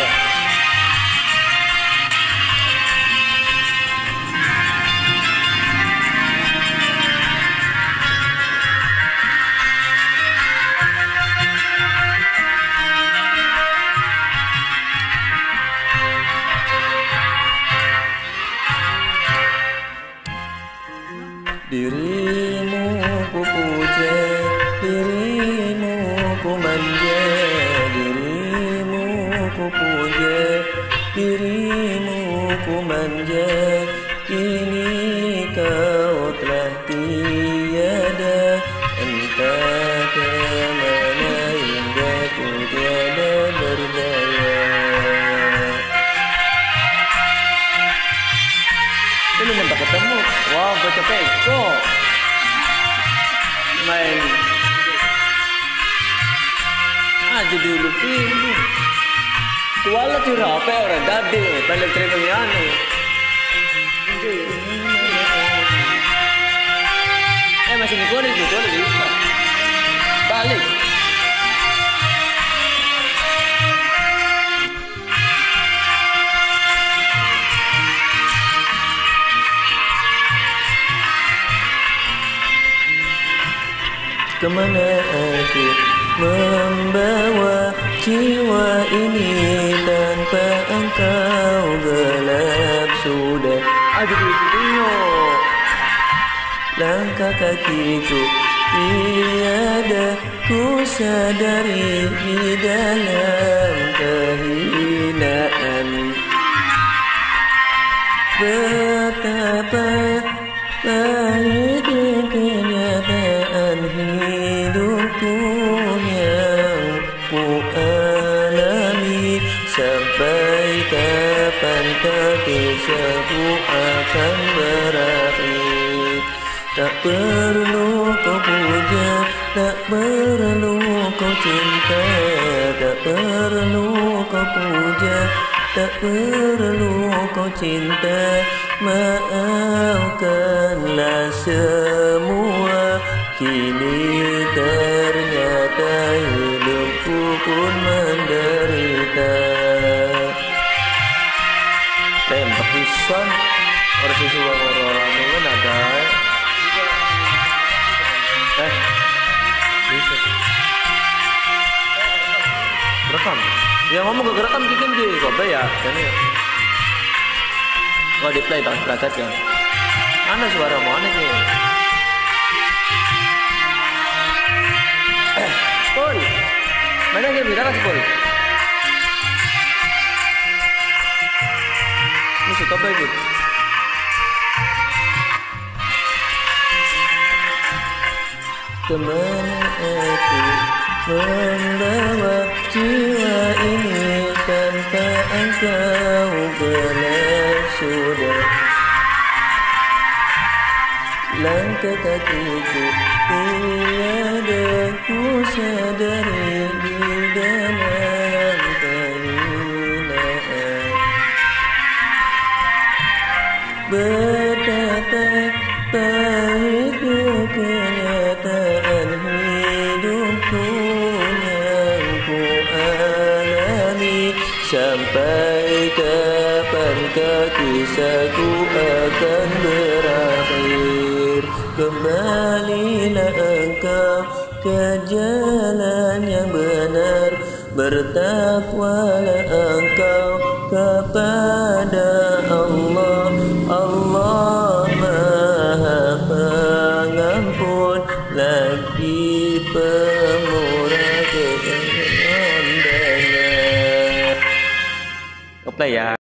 Yeah. Manja Kini kau telah tiada Entah ke mana hingga ku tiada berdaya Ini minta ketemu. Wow, baca peko. Main. Aja dulu pilih. Kuala curah apa orang dadi, balik terima anu. Eh. Ke mana aku membawa jiwa ini tanpa engkau gelap sudah Video. langkah kakiku tiada ku sadari di dalam kehinaan betapa kapankah kisahku akan berakhir. Tak perlu kau puja tak perlu kau cinta tak perlu kau puja tak perlu kau cinta. Maafkanlah semua kini ternyata hidupku pun menderita Orang susu orang-orang itu kan ada. Eh, bisa. Rekam. Ya ngomong ke rekam bikin di kobe ya, kan ya. Oh di play pakai plakat kan. Mana suara mana nih? Eh, Pul. Mana game kita Pul? Suka baik. Ke mana aku membawa jiwa ini tanpa engkau benar sudah Langkah kakiku tiada ku sadari Betapa pahitnya kenyataan hidupku yang ku alami Sampai kapankah kisahku akan berakhir Kembalilah engkau ke jalan yang benar Bertakwalah engkau Lagi pemurah kebenaran Play ya.